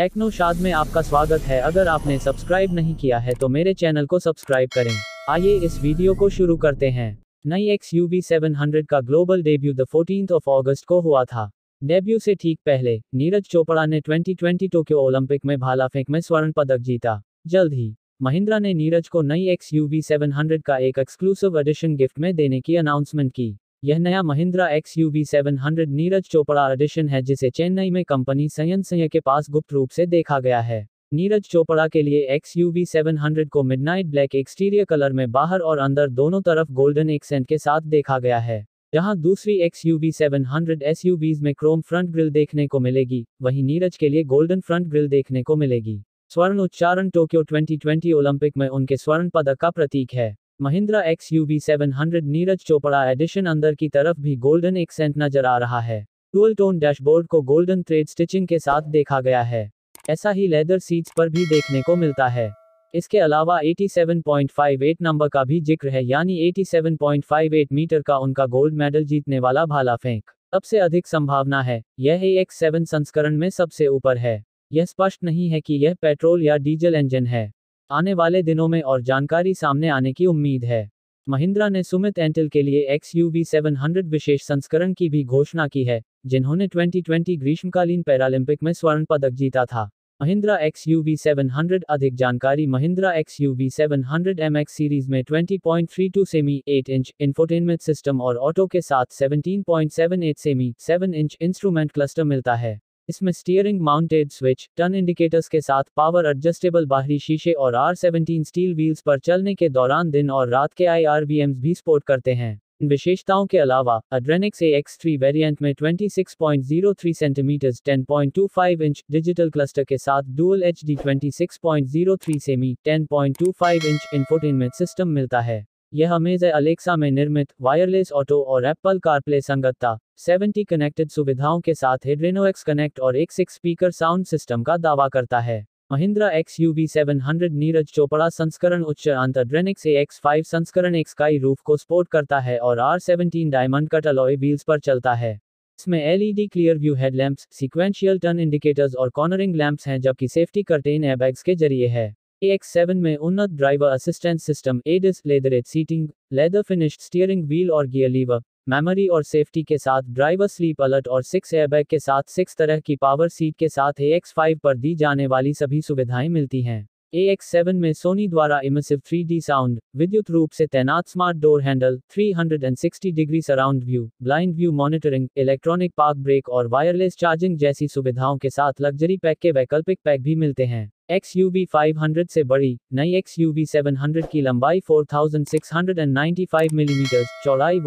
Techno शाद में आपका स्वागत है। अगर आपने सब्सक्राइब नहीं किया है तो मेरे चैनल को सब्सक्राइब करें। आइए इस वीडियो को शुरू करते हैं। नई X U V seven hundred का global debut the fourteen of August को हुआ था। डेब्यू से ठीक पहले, नीरज चोपड़ा ने 2020 टोक्यो ओलंपिक में भाला फेंक में स्वर्ण पदक जीता। जल्द ही, महिंद्रा ने नीरज को नई X U V seven hundred का एक एक्सक्लूसिव एडिशन गिफ्ट में देने की अनाउंसमेंट की। यह नया Mahindra X U V seven hundred Neeraj Chopra edition है, जिसे चेन्नई में कंपनी संयन संय के पास गुप्त रूप से देखा गया है। नीरज चोपड़ा के लिए X U V seven hundred को मिडनाइट ब्लैक एक्सटीरियर कलर में बाहर और अंदर दोनों तरफ़ गोल्डन एक्सेंट के साथ देखा गया है। जहाँ दूसरी X U V seven hundred S U Vs में क्रोम फ्रंट ग्रिल देखने को मिलेगी, वहीं नीरज के लिए गोल्डन फ्रंट ग्रिल देखने को मिलेगी। स्वर्ण उच्चारण टोक्यो 2020 ओलंपिक में उनके स्वर्ण पदक का प्रतीक है। Mahindra X U V seven hundred Neeraj Chopra edition अंदर की तरफ़ भी गोल्डन एक्सेंट नज़र आ रहा है। टूल टोन डैशबोर्ड को गोल्डन थ्रेड स्टिचिंग के साथ देखा गया है। ऐसा ही लेदर सीट्स पर भी देखने को मिलता है। इसके अलावा 87.58 नंबर का भी ज़िक्र है, यानी 87.58 मीटर का उनका गोल्ड मेडल जीतने वाला भाला फेंक। सबसे अधिक संभावना है। यह एक्स सेवन संस्करण में सबसे ऊपर है। यह स्पष्ट नहीं है कि यह पेट्रोल या डीजल इंजन है। आने वाले दिनों में और जानकारी सामने आने की उम्मीद है। महिंद्रा ने सुमित एंटल के लिए एक्स यू सेवन हंड्रेड विशेष संस्करण की भी घोषणा की है, जिन्होंने 2020 ग्रीष्मकालीन पैरालंपिक में स्वर्ण पदक जीता था। Mahindra X U seven hundred अधिक जानकारी Mahindra X U V seven hundred series में 20.32 सेमी 8 इंच इंफोटेनमेंट सिस्टम और ऑटो के साथ 17.78 सेमी 7 इंच इंस्ट्रूमेंट क्लस्टर मिलता है। इसमें steering mounted switch turn indicators के साथ पावर एडजस्टेबल बाहरी शीशे और आर सेवनटीन स्टील व्हील्स पर चलने के दौरान दिन और रात के आई भी सपोर्ट करते हैं। इन विशेषताओं के अलावा अड्रेनिक्स एक्स थ्री वेरियंट में 26.03 सेंटीमीटर 10.25 इंच डिजिटल क्लस्टर के साथ डुअल एच डी ट्वेंटी सेमी 10.25 इंच इंफोटेनमेंट सिस्टम मिलता है। यह अमेज अलेक्सा में निर्मित वायरलेस ऑटो और एप्पल कारप्ले संगतता 70 कनेक्टेड सुविधाओं के साथ एक्स कनेक्ट और एक सिक्स स्पीकर साउंड सिस्टम का दावा करता है। Mahindra X U V seven hundred Neeraj Chopra संस्करण उच्च अंत ड्रेनिक्स ए एक्स फाइव संस्करण एक स्काई रूफ को सपोर्ट करता है और R seventeen diamond cut alloy wheels पर चलता है। इसमें LED clear view headlamps sequential turn indicators और कॉर्नरिंग लैंप्स हैं जबकि सेफ्टी कर्टेन एयरबैग्स के ज़रिए है। AX7 में उन्नत driver assistance system ADAS leatherette seating leather finished steering wheel और गियर लीवर मेमोरी और सेफ्टी के साथ ड्राइवर स्लीप अलर्ट और सिक्स एयरबैग के साथ सिक्स तरह की पावर सीट के साथ AX5 पर दी जाने वाली सभी सुविधाएँ मिलती हैं। AX7 में सोनी द्वारा इमर्सिव 3D साउंड विद्युत रूप से तैनात smart door handle 360 degree surround view blind view monitoring electronic park brake और वायरलेस चार्जिंग जैसी सुविधाओं के साथ लग्जरी पैक के वैकल्पिक पैक भी मिलते हैं। एक्स यू वी फाइव से बड़ी, नई एक्स यू वी सेवन की लंबाई four thousand six hundred and ninety five millimetre चौड़ाई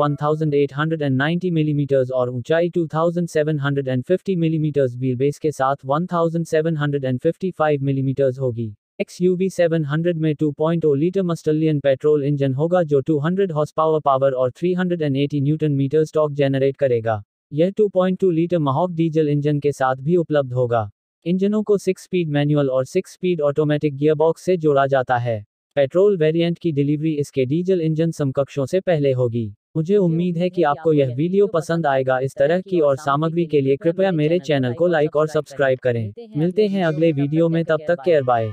हंड्रेड एंड नाइन्टी मिलीमीटर और ऊंचाई two thousand seven hundred and fifty millimetre wheel base के साथ one thousand seven hundred and fifty five millimetre होगी X U V seven में two point O litre mStallion petrol engine होगा, जो two hundred horse power power और three hundred and eighty newton metre stock generate करेगा। यह two point two litre mHawk diesel engine के साथ भी उपलब्ध होगा। इंजनों को सिक्स स्पीड मैनुअल और सिक्स स्पीड ऑटोमेटिक गियरबॉक्स से जोड़ा जाता है। पेट्रोल वेरिएंट की डिलीवरी इसके डीजल इंजन समकक्षों से पहले होगी। मुझे उम्मीद है कि आपको यह वीडियो पसंद आएगा। इस तरह की और सामग्री के लिए कृपया मेरे चैनल को लाइक और सब्सक्राइब करें। मिलते हैं अगले वीडियो में। तब तक केयर बाय